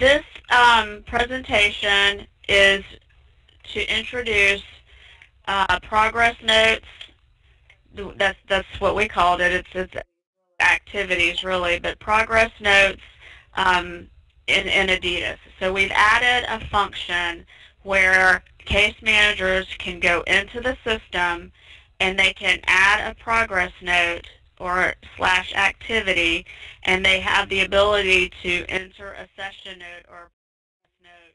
this um, presentation is to introduce uh, progress notes. That's that's what we called it. It's, it's activities really, but progress notes um, in, in ADIDIS. So we've added a function where case managers can go into the system and they can add a progress note or slash activity and they have the ability to enter a session note or note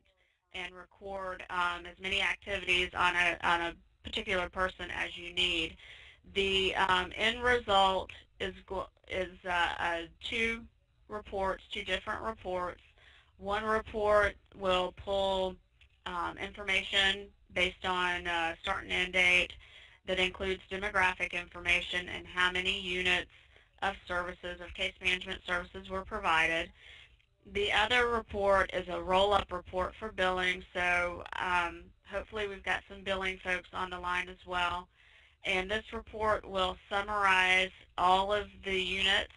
and record um, as many activities on a, on a particular person as you need. The um, end result is, is uh, uh, two reports, two different reports. One report will pull um, information based on uh, start and end date that includes demographic information and how many units of services, of case management services were provided. The other report is a roll-up report for billing, so um, hopefully we've got some billing folks on the line as well. And this report will summarize all of the units,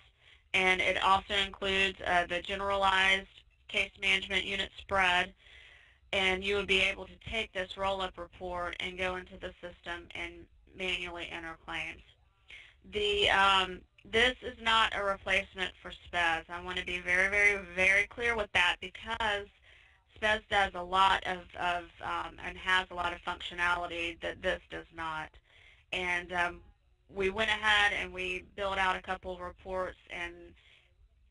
and it also includes uh, the generalized case management unit spread, and you would be able to take this roll-up report and go into the system and manually enter claims. The um, this is not a replacement for SPES. I want to be very, very, very clear with that because SPES does a lot of, of um, and has a lot of functionality that this does not. And um, we went ahead and we built out a couple of reports and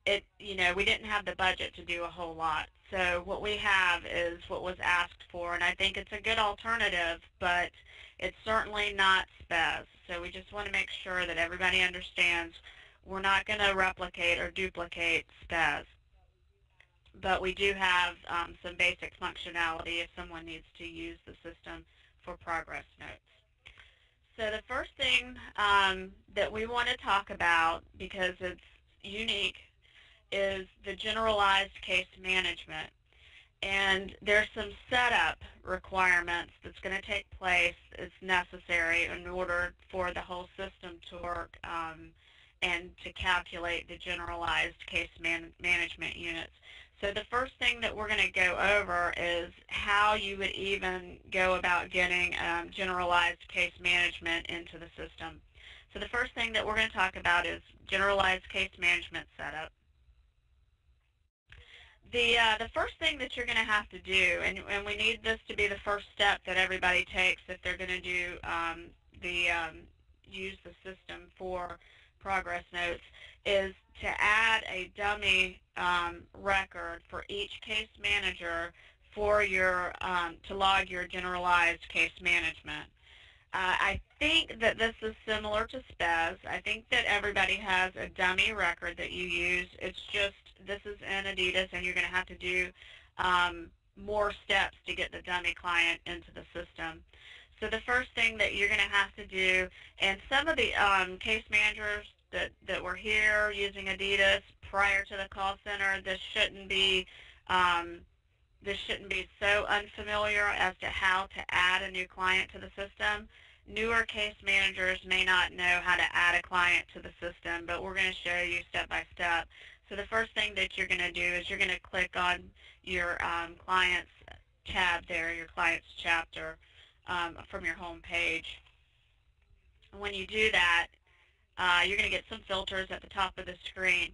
it, you know, we didn't have the budget to do a whole lot. So what we have is what was asked for, and I think it's a good alternative, but it's certainly not SPES. So we just want to make sure that everybody understands we're not going to replicate or duplicate SPES. But we do have um, some basic functionality if someone needs to use the system for progress notes. So the first thing um, that we want to talk about, because it's unique, is the generalized case management. And there's some setup requirements that's going to take place as necessary in order for the whole system to work um, and to calculate the generalized case man management units. So the first thing that we're going to go over is how you would even go about getting um, generalized case management into the system. So the first thing that we're going to talk about is generalized case management setup. The, uh, the first thing that you're going to have to do, and, and we need this to be the first step that everybody takes if they're going to do um, the um, use the system for progress notes, is to add a dummy um, record for each case manager for your um, to log your generalized case management. Uh, I think that this is similar to SPES. I think that everybody has a dummy record that you use. It's just this is in ADIDIS and you're going to have to do um, more steps to get the dummy client into the system. So the first thing that you're going to have to do, and some of the um, case managers that, that were here using ADIDIS prior to the call center, this shouldn't be um, this shouldn't be so unfamiliar as to how to add a new client to the system. Newer case managers may not know how to add a client to the system, but we're going to show you step by step. So the first thing that you're going to do is you're going to click on your um, clients tab there, your clients chapter um, from your home page. when you do that, uh, you're going to get some filters at the top of the screen.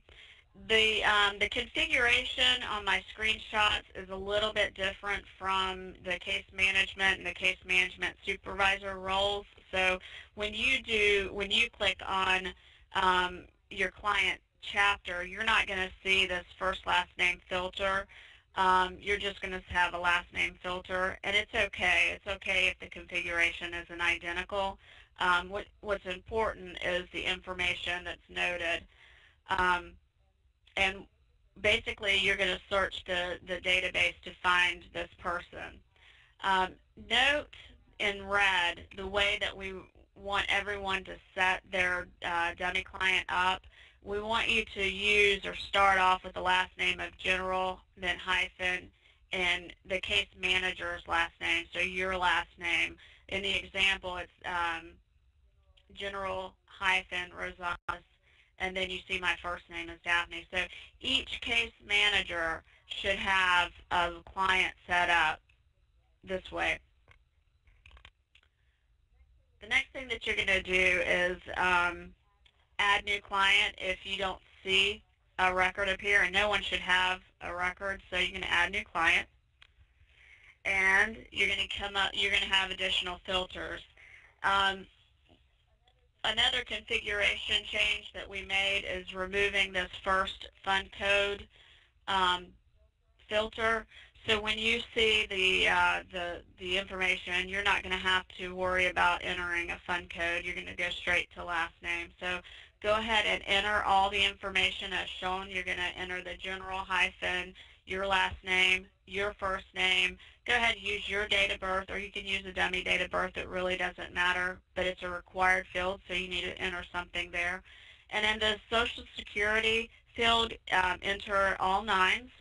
The, um, the configuration on my screenshots is a little bit different from the case management and the case management supervisor roles. So when you do, when you click on um, your client chapter, you're not going to see this first last name filter. Um, you're just going to have a last name filter, and it's okay. It's okay if the configuration isn't identical. Um, what, what's important is the information that's noted. Um, and basically, you're going to search the, the database to find this person. Um, note in red the way that we want everyone to set their uh, dummy client up we want you to use or start off with the last name of general, then hyphen, and the case manager's last name, so your last name. In the example, it's um, general hyphen Rosales, and then you see my first name is Daphne. So each case manager should have a client set up this way. The next thing that you're going to do is um, add new client if you don't see a record appear, and no one should have a record, so going to add new client. And you're going to come up, you're going to have additional filters. Um, another configuration change that we made is removing this first fund code um, filter. So when you see the, uh, the, the information, you're not going to have to worry about entering a fund code. You're going to go straight to last name. So go ahead and enter all the information as shown. You're going to enter the general hyphen, your last name, your first name. Go ahead and use your date of birth, or you can use a dummy date of birth. It really doesn't matter, but it's a required field, so you need to enter something there. And in the Social Security field, um, enter all nines.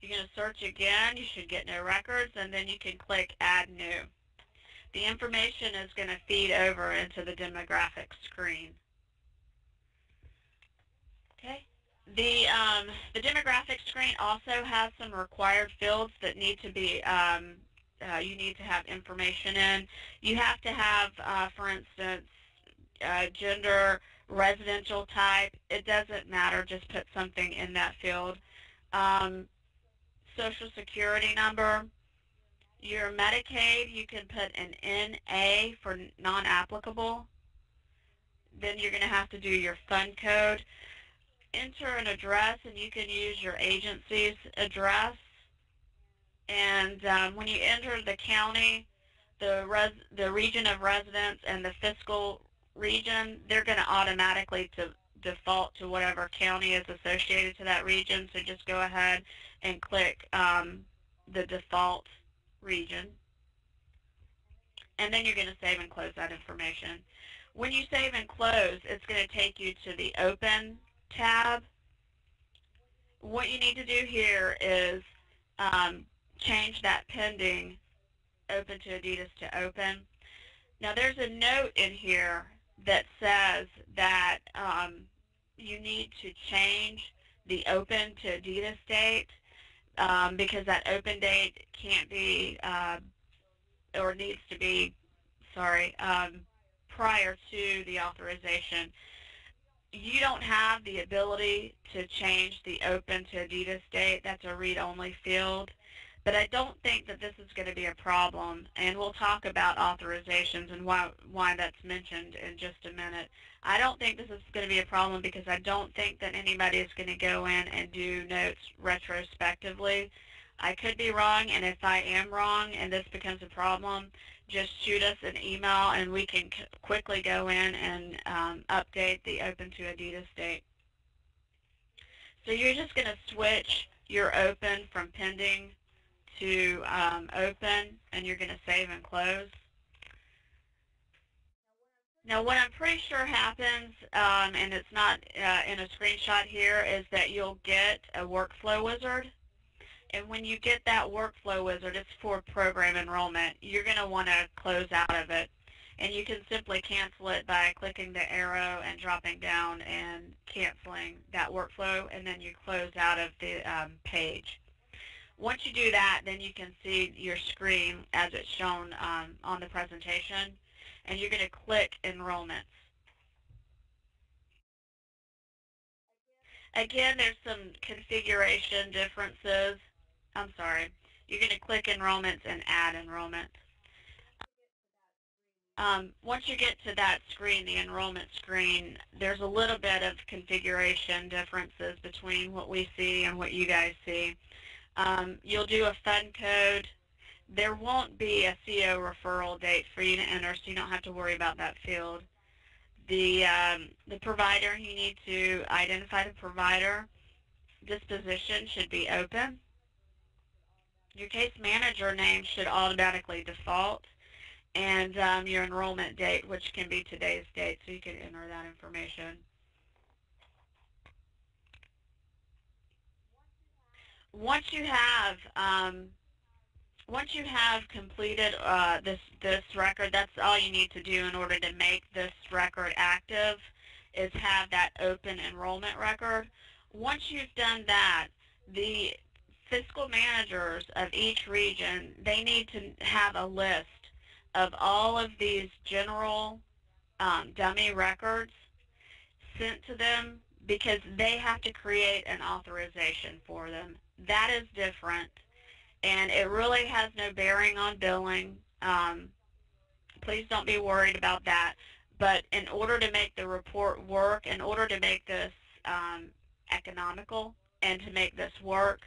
You're going to search again. You should get no records, and then you can click Add New. The information is going to feed over into the demographic screen. Okay. The, um, the demographic screen also has some required fields that need to be, um, uh, you need to have information in. You have to have, uh, for instance, uh, gender, residential type. It doesn't matter. Just put something in that field. Um, social security number. Your Medicaid, you can put an NA for non-applicable. Then you're going to have to do your fund code. Enter an address, and you can use your agency's address. And um, when you enter the county, the, res the region of residence, and the fiscal region, they're going to automatically to default to whatever county is associated to that region. So just go ahead and click um, the default region. And then you're going to save and close that information. When you save and close, it's going to take you to the Open tab. What you need to do here is um, change that pending Open to ADIDIS to Open. Now there's a note in here that says that um, you need to change the open to ADIDIS date um, because that open date can't be uh, or needs to be, sorry, um, prior to the authorization. You don't have the ability to change the open to ADIDIS date. That's a read-only field. But I don't think that this is going to be a problem, and we'll talk about authorizations and why, why that's mentioned in just a minute. I don't think this is going to be a problem because I don't think that anybody is going to go in and do notes retrospectively. I could be wrong, and if I am wrong and this becomes a problem, just shoot us an email and we can quickly go in and um, update the Open to ADIDIS date. So you're just going to switch your open from pending to um, open and you're going to save and close. Now what I'm pretty sure happens, um, and it's not uh, in a screenshot here, is that you'll get a workflow wizard. And when you get that workflow wizard, it's for program enrollment, you're going to want to close out of it. And you can simply cancel it by clicking the arrow and dropping down and canceling that workflow, and then you close out of the um, page. Once you do that, then you can see your screen as it's shown um, on the presentation, and you're going to click Enrollments. Again, there's some configuration differences. I'm sorry. You're going to click Enrollments and Add Enrollment. Um, once you get to that screen, the enrollment screen, there's a little bit of configuration differences between what we see and what you guys see. Um, you'll do a fund code. There won't be a CO referral date for you to enter, so you don't have to worry about that field. The, um, the provider, you need to identify the provider. Disposition should be open. Your case manager name should automatically default. And um, your enrollment date, which can be today's date, so you can enter that information. Once you have um, once you have completed uh, this this record, that's all you need to do in order to make this record active is have that open enrollment record. once you've done that, the fiscal managers of each region, they need to have a list of all of these general um, dummy records sent to them because they have to create an authorization for them. That is different, and it really has no bearing on billing. Um, please don't be worried about that. But in order to make the report work, in order to make this um, economical and to make this work,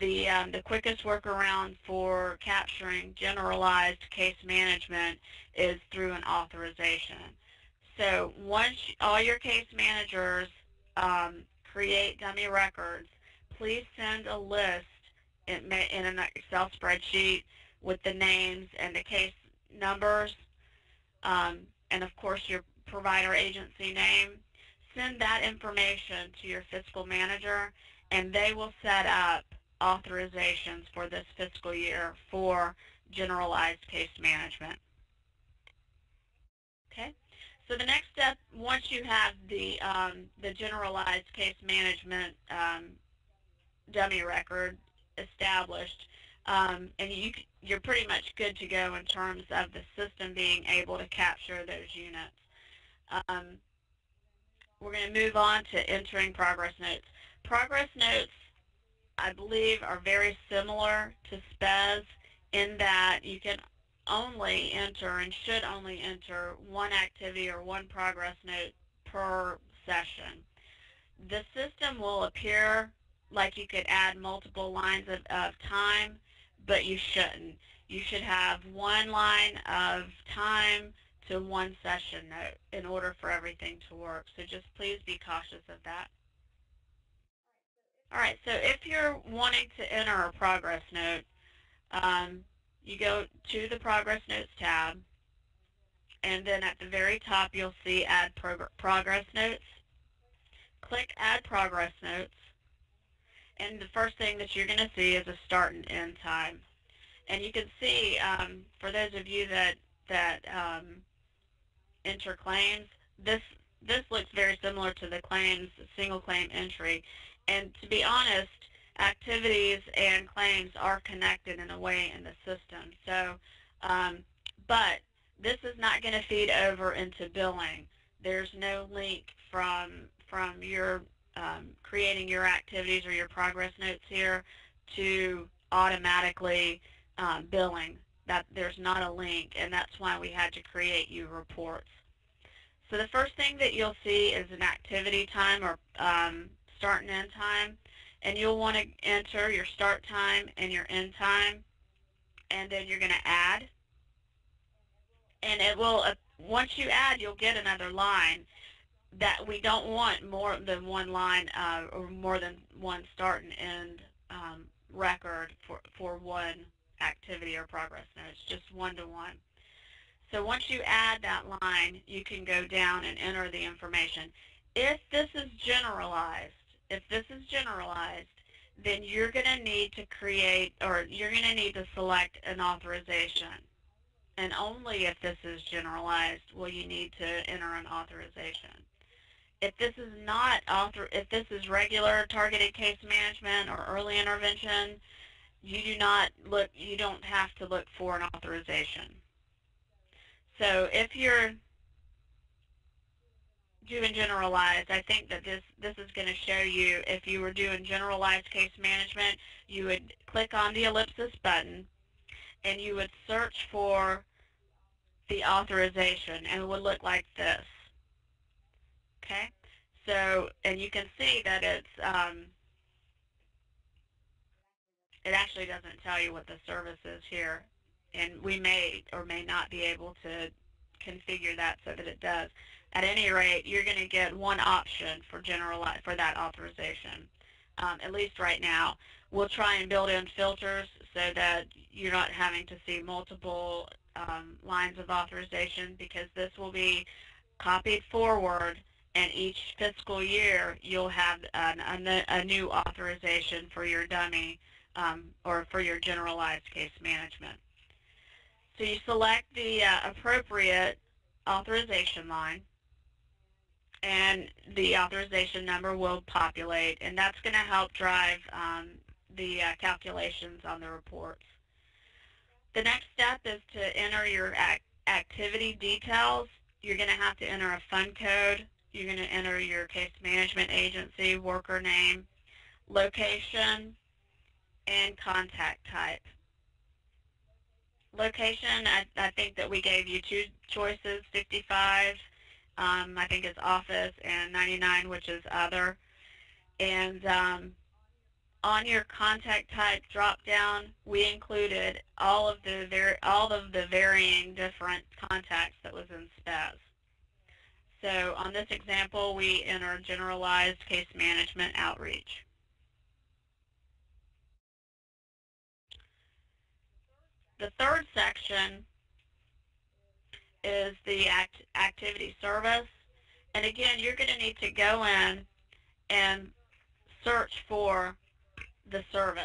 the, um, the quickest workaround for capturing generalized case management is through an authorization. So once all your case managers um, create dummy records, please send a list in, in an Excel spreadsheet with the names and the case numbers um, and of course your provider agency name. Send that information to your fiscal manager and they will set up authorizations for this fiscal year for generalized case management. So the next step, once you have the, um, the generalized case management um, dummy record established, um, and you, you're pretty much good to go in terms of the system being able to capture those units. Um, we're going to move on to entering progress notes. Progress notes I believe are very similar to SPES in that you can only enter and should only enter one activity or one progress note per session. The system will appear like you could add multiple lines of, of time, but you shouldn't. You should have one line of time to one session note in order for everything to work. So just please be cautious of that. All right, so if you're wanting to enter a progress note, um, you go to the Progress Notes tab, and then at the very top you'll see Add Prog Progress Notes. Click Add Progress Notes, and the first thing that you're going to see is a start and end time. And you can see, um, for those of you that, that um, enter claims, this, this looks very similar to the claims single claim entry and to be honest, activities and claims are connected in a way in the system. So, um, but this is not going to feed over into billing. There's no link from from your um, creating your activities or your progress notes here to automatically um, billing. That there's not a link, and that's why we had to create you reports. So the first thing that you'll see is an activity time or um, start and end time. And you'll want to enter your start time and your end time. And then you're going to add. And it will, uh, once you add, you'll get another line that we don't want more than one line uh, or more than one start and end um, record for, for one activity or progress note. It's just one-to-one. -one. So once you add that line, you can go down and enter the information. If this is generalized, if this is generalized, then you're going to need to create or you're going to need to select an authorization. And only if this is generalized will you need to enter an authorization. If this is not author if this is regular targeted case management or early intervention, you do not look you don't have to look for an authorization. So if you're doing generalized, I think that this, this is going to show you if you were doing generalized case management, you would click on the ellipsis button and you would search for the authorization and it would look like this. Okay? So, and you can see that it's, um, it actually doesn't tell you what the service is here. And we may or may not be able to configure that so that it does. At any rate, you're going to get one option for general for that authorization, um, at least right now. We'll try and build in filters so that you're not having to see multiple um, lines of authorization because this will be copied forward and each fiscal year you'll have an, a, a, new authorization for your dummy um, or for your generalized case management. So you select the uh, appropriate authorization line and the authorization number will populate, and that's going to help drive um, the uh, calculations on the reports. The next step is to enter your act activity details. You're going to have to enter a fund code. You're going to enter your case management agency, worker name, location, and contact type. Location, I, I think that we gave you two choices, 55, um, I think it's office, and 99, which is other. And um, on your contact type drop down, we included all of the all of the varying different contacts that was in SPES. So on this example, we enter generalized case management outreach. The third section is the act activity service. And again, you're going to need to go in and search for the service.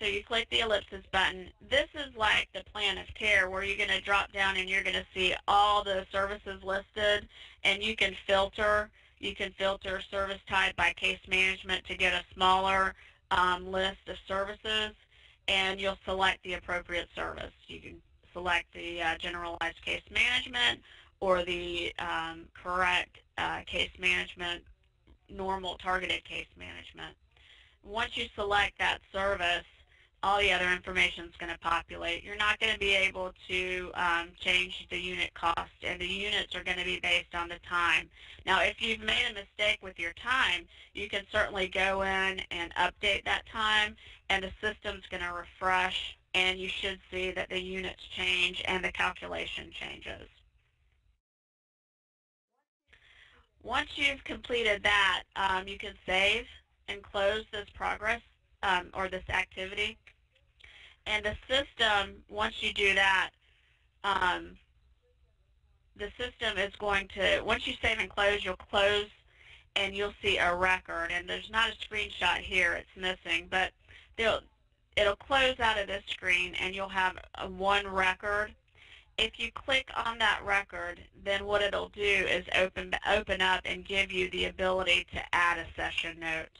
So you click the ellipsis button. This is like the plan of care where you're going to drop down and you're going to see all the services listed and you can filter. You can filter service type by case management to get a smaller um, list of services and you'll select the appropriate service. You can select the uh, generalized case management or the um, correct uh, case management normal targeted case management. Once you select that service, all the other information is going to populate. You're not going to be able to um, change the unit cost, and the units are going to be based on the time. Now, if you've made a mistake with your time, you can certainly go in and update that time, and the system's going to refresh, and you should see that the units change and the calculation changes. Once you've completed that, um, you can save and close this progress um, or this activity. And the system, once you do that, um, the system is going to, once you save and close, you'll close and you'll see a record. And there's not a screenshot here, it's missing, but it'll close out of this screen and you'll have one record if you click on that record, then what it'll do is open, open up and give you the ability to add a session note.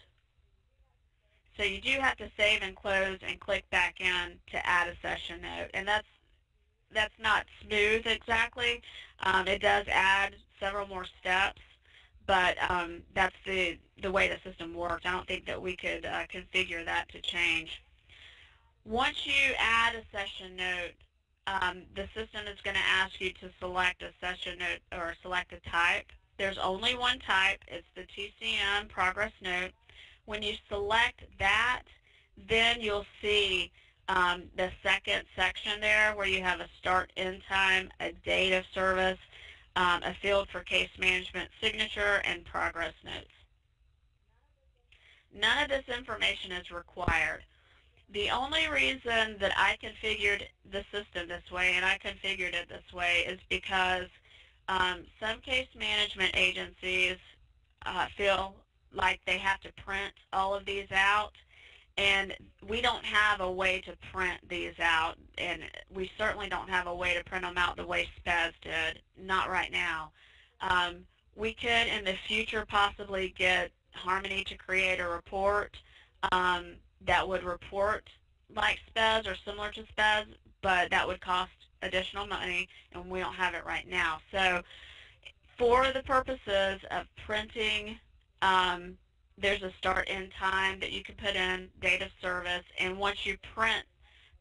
So you do have to save and close and click back in to add a session note. And that's, that's not smooth exactly. Um, it does add several more steps, but um, that's the, the way the system works. I don't think that we could uh, configure that to change. Once you add a session note, um, the system is going to ask you to select a session note or select a type. There's only one type. It's the TCM progress note. When you select that, then you'll see um, the second section there where you have a start end time, a date of service, um, a field for case management signature, and progress notes. None of this information is required. The only reason that I configured the system this way, and I configured it this way, is because um, some case management agencies uh, feel like they have to print all of these out, and we don't have a way to print these out, and we certainly don't have a way to print them out the way SPES did, not right now. Um, we could in the future possibly get Harmony to create a report um, that would report like SPES or similar to SPES, but that would cost additional money, and we don't have it right now. So for the purposes of printing, um, there's a start in time that you can put in, date of service, and once you print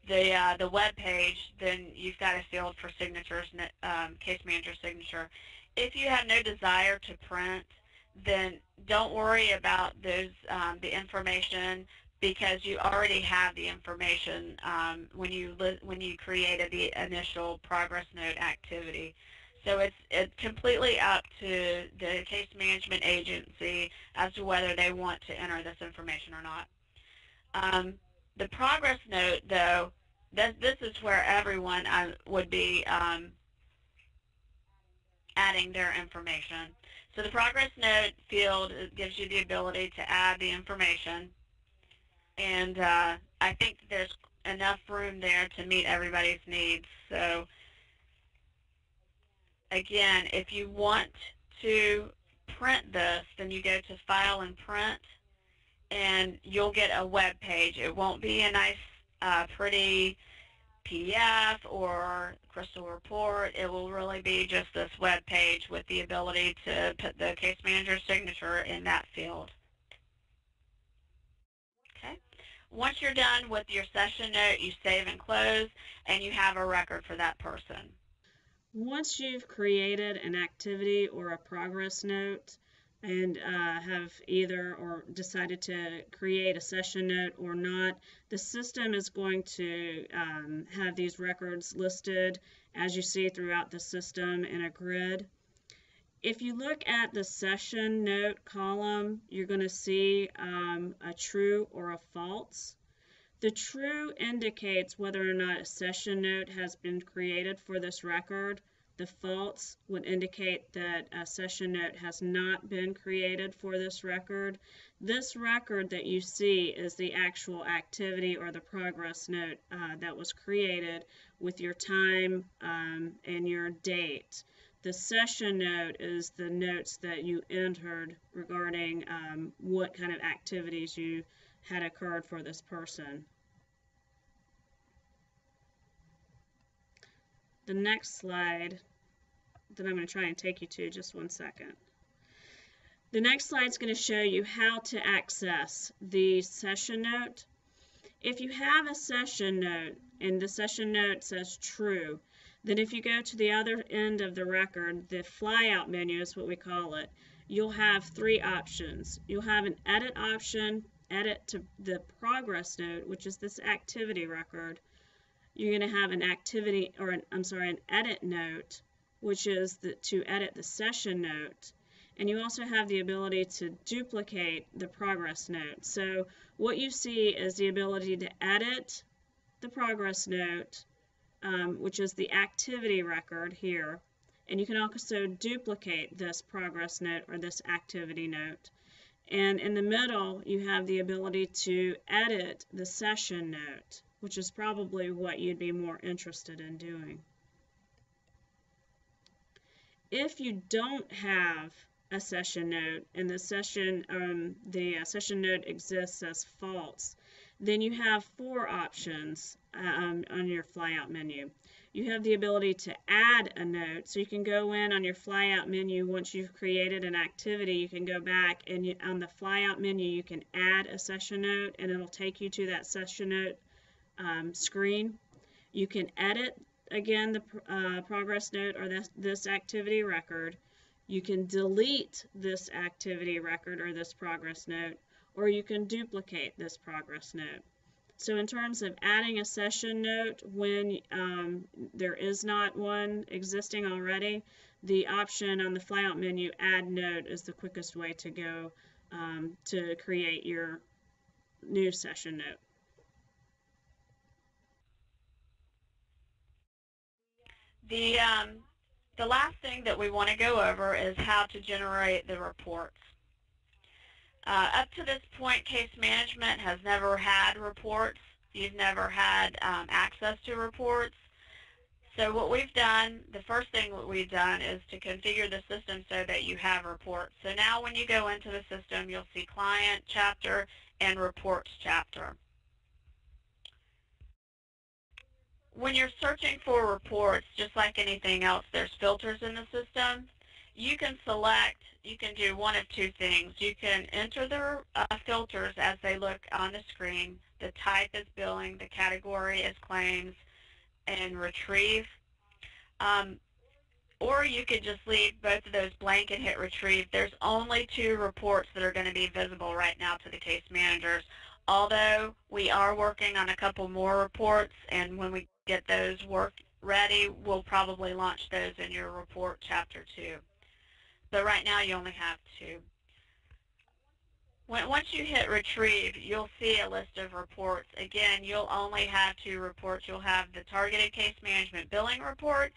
the uh, the web page, then you've got a field for signatures, um, case manager signature. If you have no desire to print, then don't worry about those um, the information because you already have the information um, when you when you created the initial progress note activity. So it's it's completely up to the case management agency as to whether they want to enter this information or not. Um, the progress note, though, this, this is where everyone uh, would be um, adding their information. So the progress note field gives you the ability to add the information and uh, I think there's enough room there to meet everybody's needs. So again, if you want to print this, then you go to File and Print, and you'll get a web page. It won't be a nice, uh, pretty PDF or Crystal Report. It will really be just this web page with the ability to put the case manager's signature in that field. Okay. Once you're done with your session note, you save and close, and you have a record for that person. Once you've created an activity or a progress note and uh, have either or decided to create a session note or not, the system is going to um, have these records listed as you see throughout the system in a grid. If you look at the session note column, you're going to see um, a true or a false. The true indicates whether or not a session note has been created for this record. The false would indicate that a session note has not been created for this record. This record that you see is the actual activity or the progress note uh, that was created with your time um, and your date. The session note is the notes that you entered regarding um, what kind of activities you had occurred for this person. The next slide that I'm going to try and take you to, just one second. The next slide is going to show you how to access the session note. If you have a session note and the session note says true, then if you go to the other end of the record, the flyout menu is what we call it, you'll have three options. You'll have an edit option, edit to the progress note, which is this activity record. You're going to have an activity, or an, I'm sorry, an edit note, which is the, to edit the session note. And you also have the ability to duplicate the progress note. So what you see is the ability to edit the progress note, um, which is the activity record here. And you can also duplicate this progress note or this activity note. And in the middle, you have the ability to edit the session note, which is probably what you'd be more interested in doing. If you don't have a session note and the session um, the uh, session note exists as false, then you have four options um, on your flyout menu. You have the ability to add a note, so you can go in on your flyout menu once you've created an activity. You can go back and you, on the flyout menu you can add a session note, and it'll take you to that session note um, screen. You can edit again the uh, progress note or this, this activity record. You can delete this activity record or this progress note, or you can duplicate this progress note. So in terms of adding a session note when um, there is not one existing already, the option on the flyout menu, Add Note, is the quickest way to go um, to create your new session note. The, um, the last thing that we want to go over is how to generate the reports. Uh, up to this point, case management has never had reports. You've never had um, access to reports. So what we've done, the first thing that we've done is to configure the system so that you have reports. So now when you go into the system, you'll see client chapter and reports chapter. when you're searching for reports, just like anything else, there's filters in the system. You can select, you can do one of two things. You can enter the uh, filters as they look on the screen. The type is billing, the category is claims, and retrieve. Um, or you could just leave both of those blank and hit retrieve. There's only two reports that are going to be visible right now to the case managers, although we are working on a couple more reports, and when we get those work ready, we'll probably launch those in your report chapter 2. But right now you only have two. When, once you hit retrieve, you'll see a list of reports. Again, you'll only have two reports. You'll have the targeted case management billing report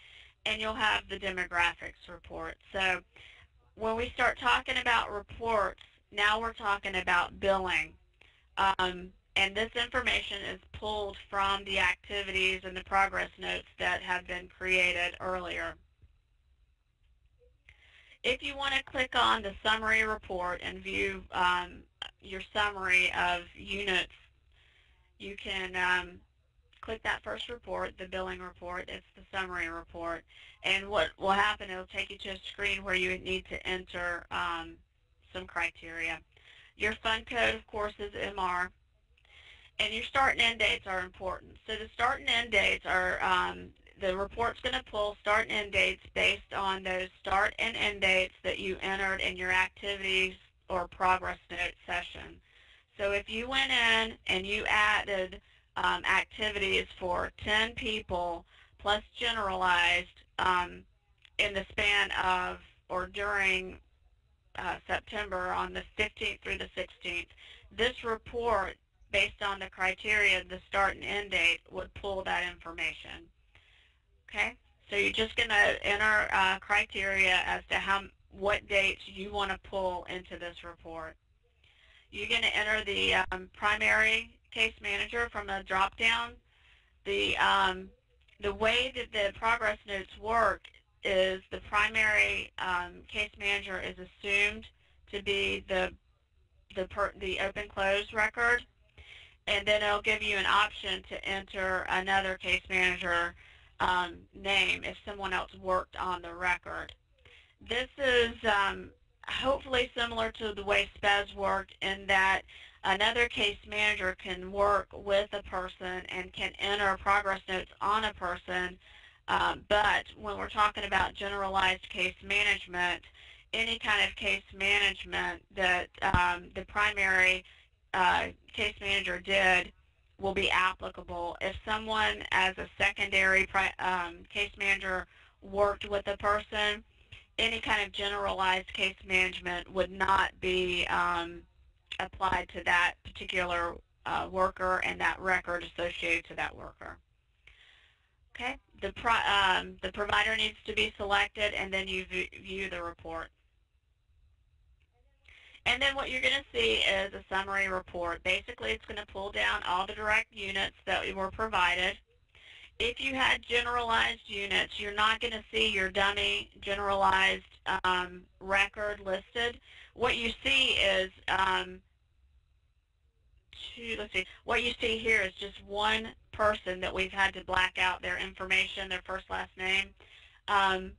and you'll have the demographics report. So when we start talking about reports, now we're talking about billing. Um, and this information is pulled from the activities and the progress notes that have been created earlier. If you want to click on the summary report and view um, your summary of units, you can um, click that first report, the billing report. It's the summary report. And what will happen, it'll take you to a screen where you need to enter um, some criteria. Your fund code, of course, is MR. And your start and end dates are important. So the start and end dates are, um, the report's going to pull start and end dates based on those start and end dates that you entered in your activities or progress note session. So if you went in and you added um, activities for 10 people plus generalized um, in the span of or during uh, September on the 15th through the 16th, this report, based on the criteria, the start and end date, would pull that information. Okay, so you're just going to enter uh, criteria as to how what dates you want to pull into this report. You're going to enter the um, primary case manager from a drop-down. The, um, the way that the progress notes work is the primary um, case manager is assumed to be the, the, per, the open-close record, and then it'll give you an option to enter another case manager um, name if someone else worked on the record. This is um, hopefully similar to the way SPES worked in that Another case manager can work with a person and can enter progress notes on a person, um, but when we're talking about generalized case management, any kind of case management that um, the primary uh, case manager did will be applicable. If someone as a secondary um, case manager worked with a person, any kind of generalized case management would not be um, applied to that particular uh, worker and that record associated to that worker. Okay, the, pro um, the provider needs to be selected and then you view the report. And then what you're going to see is a summary report. Basically, it's going to pull down all the direct units that were provided. If you had generalized units, you're not going to see your dummy generalized um, record listed. What you see is um, two, let's see, what you see here is just one person that we've had to black out their information, their first, last name. Um,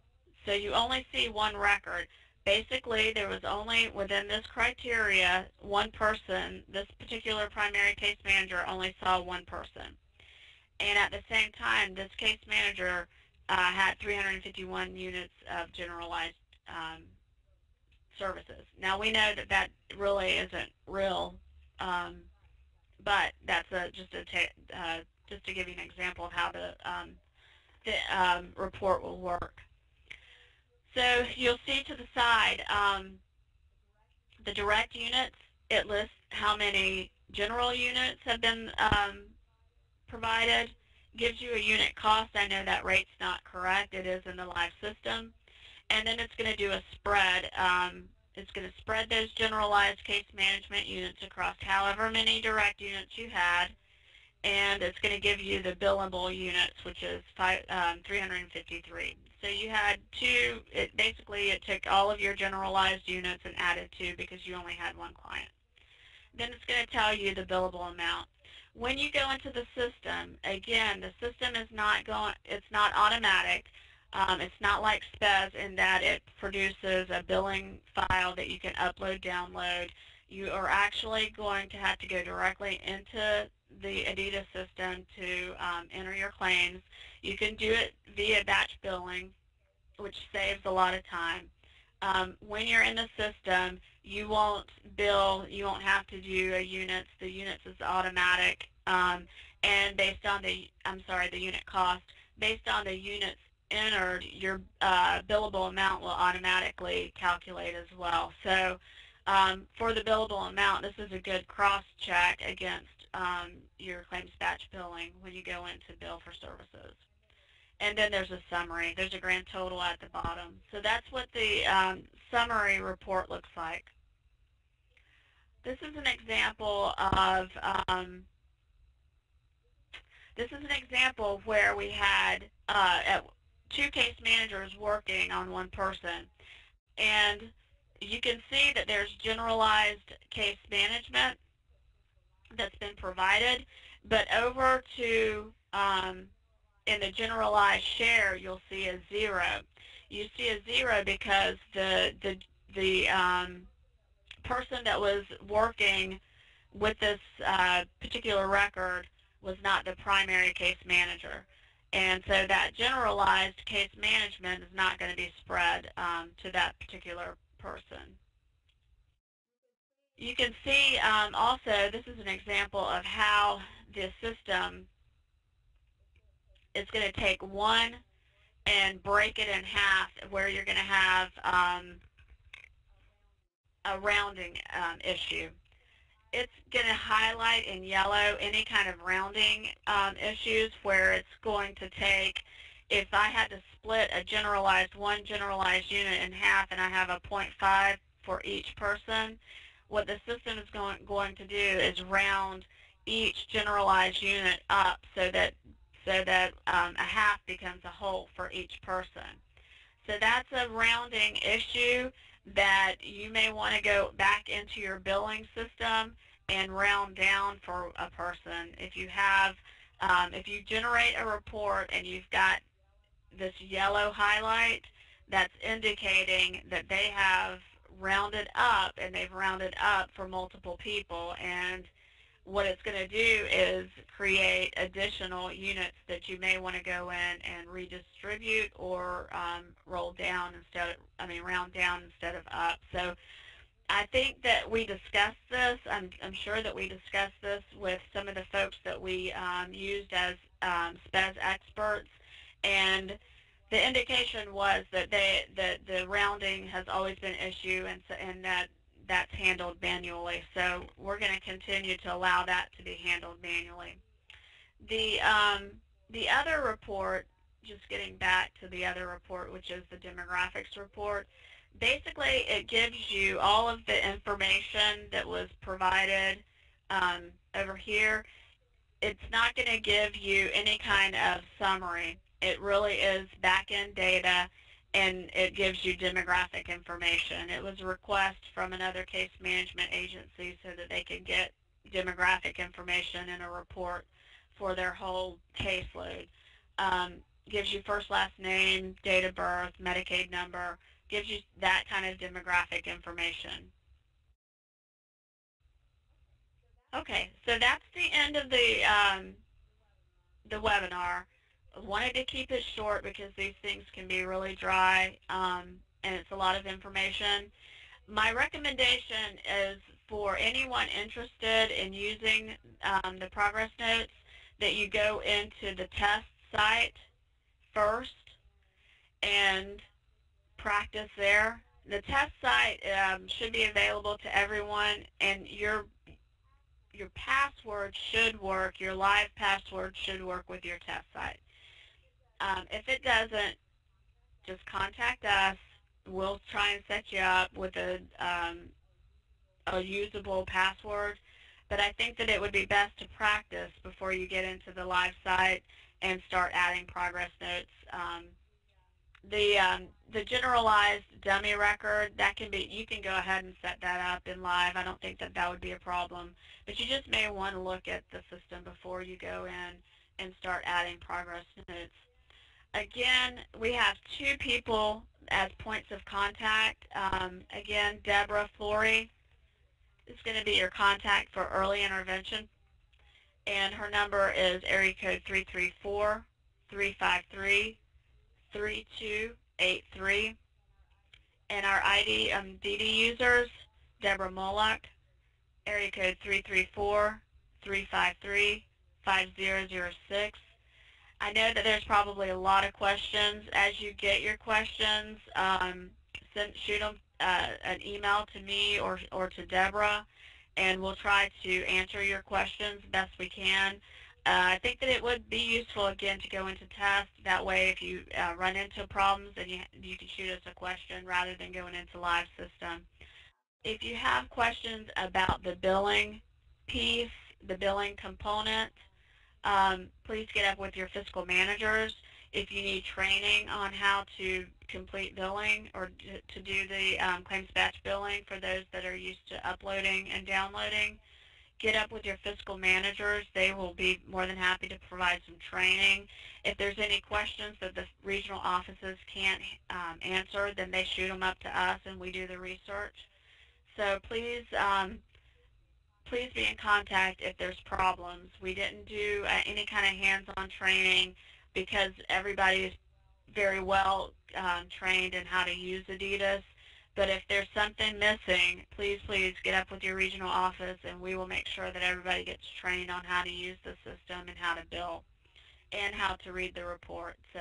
so you only see one record. Basically, there was only, within this criteria, one person, this particular primary case manager only saw one person. And at the same time, this case manager uh, had 351 units of generalized um, services. Now, we know that that really isn't real um, but that's a, just a uh, just to give you an example of how the um, the um, report will work. So you'll see to the side um, the direct units. It lists how many general units have been um, provided. Gives you a unit cost. I know that rate's not correct. It is in the live system. And then it's going to do a spread um, it's going to spread those generalized case management units across however many direct units you had, and it's going to give you the billable units, which is five, um, 353. So you had two, it basically it took all of your generalized units and added two because you only had one client. Then it's going to tell you the billable amount. When you go into the system, again, the system is not going, it's not automatic. Um, it's not like SPES in that it produces a billing file that you can upload, download. You are actually going to have to go directly into the ADIDIS system to um, enter your claims. You can do it via batch billing, which saves a lot of time. Um, when you're in the system, you won't bill, you won't have to do a units. The units is automatic, um, and based on the, I'm sorry, the unit cost, based on the units entered, your uh, billable amount will automatically calculate as well. So um, for the billable amount, this is a good cross-check against um, your claims batch billing when you go in to bill for services. And then there's a summary. There's a grand total at the bottom. So that's what the um, summary report looks like. This is an example of um, this is an example where we had uh, two case managers working on one person. and you can see that there's generalized case management that's been provided, but over to um, in the generalized share, you'll see a zero. You see a zero because the the the um, person that was working with this uh, particular record was not the primary case manager. And so that generalized case management is not going to be spread um, to that particular person. You can see um, also, this is an example of how the system is going to take one and break it in half where you're going to have um, a rounding um, issue. It's going to highlight in yellow any kind of rounding um, issues where it's going to take, if I had to split a generalized, one generalized unit in half and I have a 0.5 for each person, what the system is going, going to do is round each generalized unit up so that so that um, a half becomes a whole for each person. So that's a rounding issue that you may want to go back into your billing system and round down for a person. If you have, um, if you generate a report and you've got this yellow highlight, that's indicating that they have rounded up and they've rounded up for multiple people and what it's going to do is create additional units that you may want to go in and redistribute or um, roll down instead of, I mean, round down instead of up. So I think that we discussed this. I'm, I'm sure that we discussed this with some of the folks that we um, used as um, SPES experts, and the indication was that they that the rounding has always been an issue, and so, and that that's handled manually. So we're going to continue to allow that to be handled manually. The, um, the other report, just getting back to the other report, which is the demographics report, basically it gives you all of the information that was provided um, over here. It's not going to give you any kind of summary. It really is back-end data and it gives you demographic information. It was a request from another case management agency so that they could get demographic information in a report for their whole caseload. Um, gives you first, last name, date of birth, Medicaid number, gives you that kind of demographic information. Okay, so that's the end of the um, the webinar wanted to keep it short because these things can be really dry um, and it's a lot of information. My recommendation is for anyone interested in using um, the progress notes that you go into the test site first and practice there. The test site um, should be available to everyone and your your password should work, your live password should work with your test site. Um, if it doesn't, just contact us. We'll try and set you up with a, um, a usable password. But I think that it would be best to practice before you get into the live site and start adding progress notes. Um, the um, the generalized dummy record that can be you can go ahead and set that up in live. I don't think that that would be a problem, but you just may want to look at the system before you go in and start adding progress notes. Again, we have two people as points of contact. Um, again, Deborah Flory is going to be your contact for early intervention. And her number is area code 334-353-3283. And our ID um, DD users, Deborah Moloch, area code 334-353-5006. I know that there's probably a lot of questions. As you get your questions, um, send, shoot them uh, an email to me or, or to Deborah, and we'll try to answer your questions best we can. Uh, I think that it would be useful, again, to go into test. That way, if you uh, run into problems, then you, you can shoot us a question rather than going into live system. If you have questions about the billing piece, the billing component, um, please get up with your fiscal managers. If you need training on how to complete billing or to, do the um, claims batch billing for those that are used to uploading and downloading, get up with your fiscal managers. They will be more than happy to provide some training. If there's any questions that the regional offices can't um, answer, then they shoot them up to us and we do the research. So please, um, please be in contact if there's problems. We didn't do uh, any kind of hands-on training because everybody is very well um, trained in how to use ADIDIS. But if there's something missing, please, please get up with your regional office and we will make sure that everybody gets trained on how to use the system and how to bill and how to read the report. So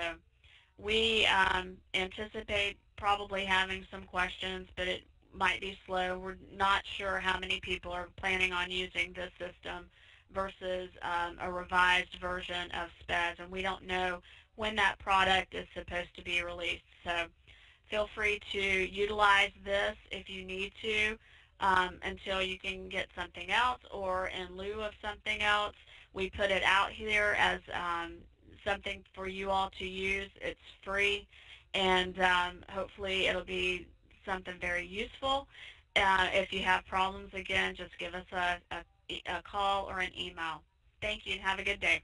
we um, anticipate probably having some questions, but it might be slow. We're not sure how many people are planning on using this system versus um, a revised version of SPES, and we don't know when that product is supposed to be released. So feel free to utilize this if you need to um, until you can get something else or in lieu of something else. We put it out here as um, something for you all to use. It's free and um, hopefully it'll be something very useful. Uh, if you have problems, again, just give us a, a, a call or an email. Thank you and have a good day.